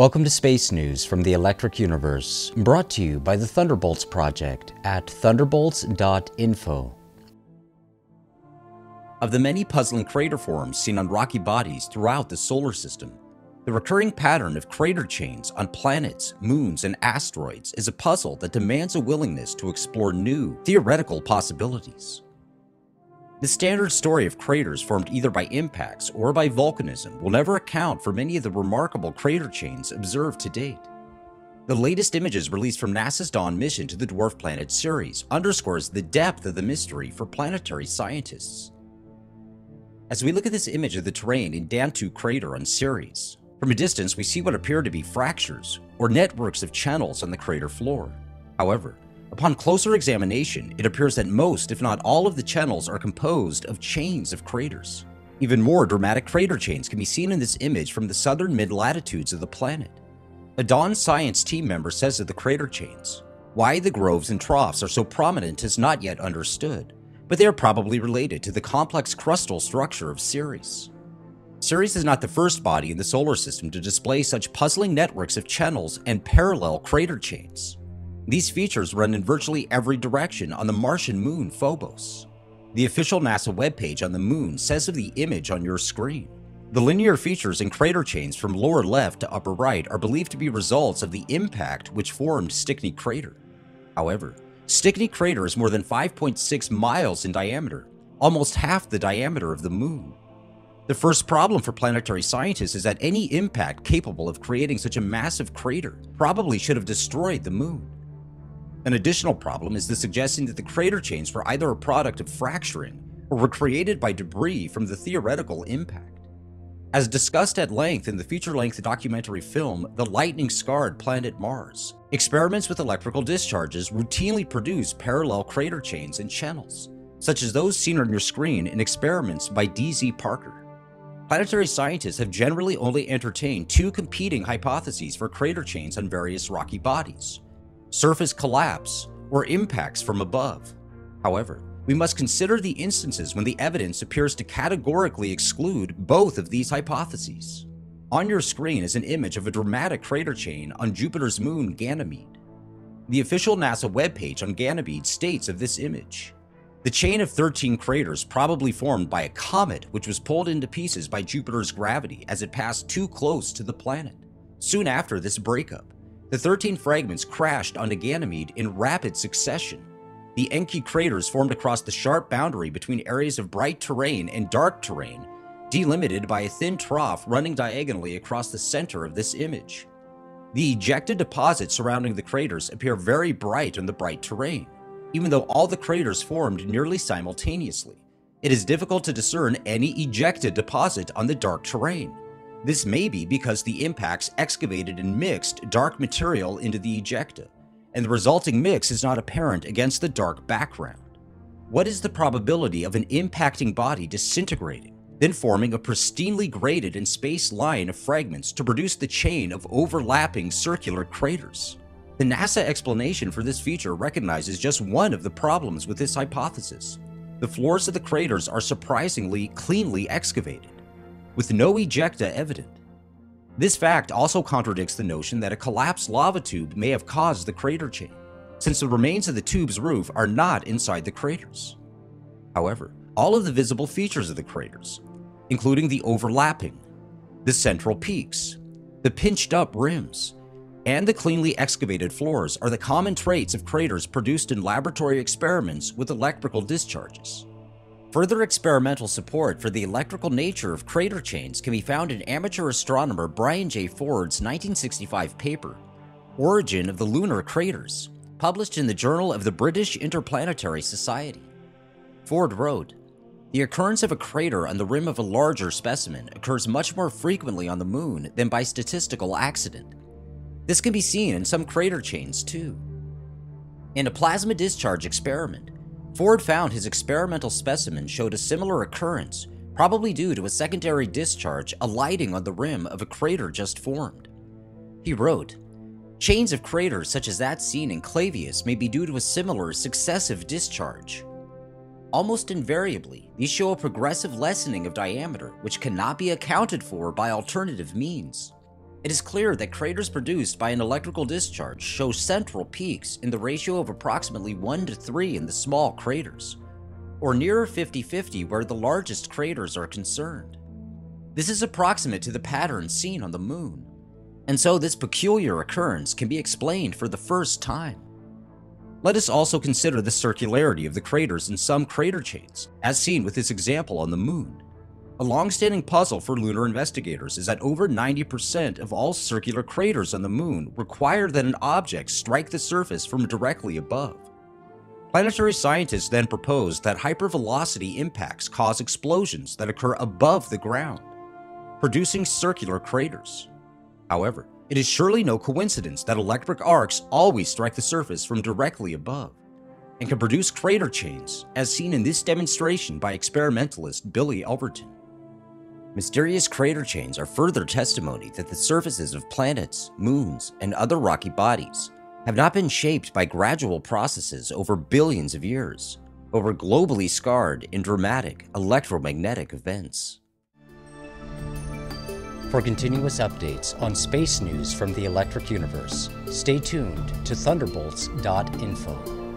Welcome to Space News from the Electric Universe, brought to you by the Thunderbolts Project at thunderbolts.info. Of the many puzzling crater forms seen on rocky bodies throughout the solar system, the recurring pattern of crater chains on planets, moons, and asteroids is a puzzle that demands a willingness to explore new, theoretical possibilities. The standard story of craters formed either by impacts or by volcanism will never account for many of the remarkable crater chains observed to date. The latest images released from NASA's Dawn mission to the dwarf planet Ceres underscores the depth of the mystery for planetary scientists. As we look at this image of the terrain in Dantu crater on Ceres, from a distance we see what appear to be fractures or networks of channels on the crater floor. However, Upon closer examination, it appears that most, if not all, of the channels are composed of chains of craters. Even more dramatic crater chains can be seen in this image from the southern mid-latitudes of the planet. A Dawn Science team member says of the crater chains, why the groves and troughs are so prominent is not yet understood, but they are probably related to the complex crustal structure of Ceres. Ceres is not the first body in the solar system to display such puzzling networks of channels and parallel crater chains. These features run in virtually every direction on the Martian moon Phobos. The official NASA webpage on the moon says of the image on your screen. The linear features and crater chains from lower left to upper right are believed to be results of the impact which formed Stickney Crater. However, Stickney Crater is more than 5.6 miles in diameter, almost half the diameter of the moon. The first problem for planetary scientists is that any impact capable of creating such a massive crater probably should have destroyed the moon. An additional problem is the suggestion that the crater chains were either a product of fracturing or were created by debris from the theoretical impact. As discussed at length in the feature-length documentary film The Lightning-Scarred Planet Mars, experiments with electrical discharges routinely produce parallel crater chains and channels, such as those seen on your screen in experiments by D.Z. Parker. Planetary scientists have generally only entertained two competing hypotheses for crater chains on various rocky bodies, surface collapse, or impacts from above. However, we must consider the instances when the evidence appears to categorically exclude both of these hypotheses. On your screen is an image of a dramatic crater chain on Jupiter's moon Ganymede. The official NASA webpage on Ganymede states of this image, the chain of 13 craters probably formed by a comet which was pulled into pieces by Jupiter's gravity as it passed too close to the planet. Soon after this breakup, the 13 fragments crashed onto Ganymede in rapid succession. The Enki craters formed across the sharp boundary between areas of bright terrain and dark terrain, delimited by a thin trough running diagonally across the center of this image. The ejected deposits surrounding the craters appear very bright on the bright terrain, even though all the craters formed nearly simultaneously. It is difficult to discern any ejected deposit on the dark terrain. This may be because the impacts excavated and mixed dark material into the ejecta, and the resulting mix is not apparent against the dark background. What is the probability of an impacting body disintegrating, then forming a pristinely graded and spaced line of fragments to produce the chain of overlapping circular craters? The NASA explanation for this feature recognizes just one of the problems with this hypothesis. The floors of the craters are surprisingly cleanly excavated with no ejecta evident. This fact also contradicts the notion that a collapsed lava tube may have caused the crater chain, since the remains of the tube's roof are not inside the craters. However, all of the visible features of the craters, including the overlapping, the central peaks, the pinched up rims, and the cleanly excavated floors are the common traits of craters produced in laboratory experiments with electrical discharges. Further experimental support for the electrical nature of crater chains can be found in amateur astronomer Brian J. Ford's 1965 paper, Origin of the Lunar Craters, published in the Journal of the British Interplanetary Society. Ford wrote, The occurrence of a crater on the rim of a larger specimen occurs much more frequently on the moon than by statistical accident. This can be seen in some crater chains too. In a plasma discharge experiment, Ford found his experimental specimen showed a similar occurrence, probably due to a secondary discharge alighting on the rim of a crater just formed. He wrote, Chains of craters such as that seen in Clavius may be due to a similar successive discharge. Almost invariably, these show a progressive lessening of diameter which cannot be accounted for by alternative means. It is clear that craters produced by an electrical discharge show central peaks in the ratio of approximately 1 to 3 in the small craters, or nearer 50-50 where the largest craters are concerned. This is approximate to the pattern seen on the moon, and so this peculiar occurrence can be explained for the first time. Let us also consider the circularity of the craters in some crater chains, as seen with this example on the moon. A long-standing puzzle for lunar investigators is that over 90% of all circular craters on the moon require that an object strike the surface from directly above. Planetary scientists then proposed that hypervelocity impacts cause explosions that occur above the ground, producing circular craters. However, it is surely no coincidence that electric arcs always strike the surface from directly above and can produce crater chains, as seen in this demonstration by experimentalist Billy Yelverton. Mysterious crater chains are further testimony that the surfaces of planets, moons, and other rocky bodies have not been shaped by gradual processes over billions of years, but were globally scarred in dramatic electromagnetic events. For continuous updates on space news from the electric universe, stay tuned to thunderbolts.info.